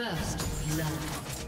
First blood.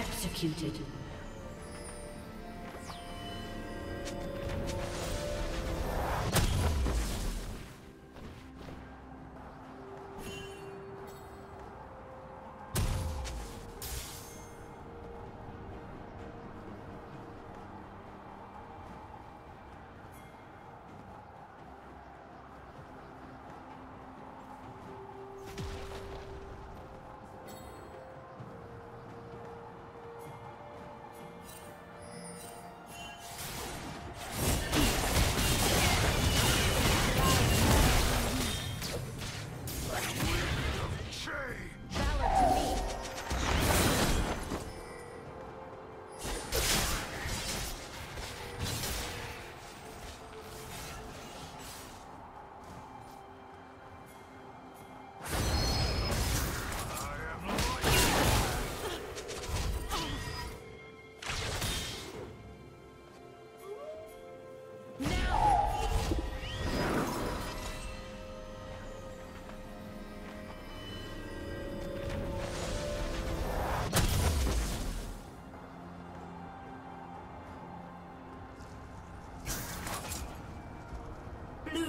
Executed.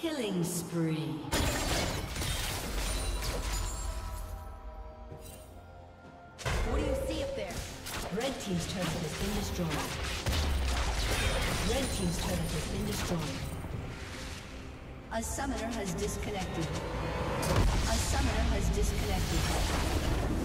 Killing spree. What do you see up there? Red Team's turret has been destroyed. Red Team's turret has been destroyed. A summoner has disconnected. A summoner has disconnected.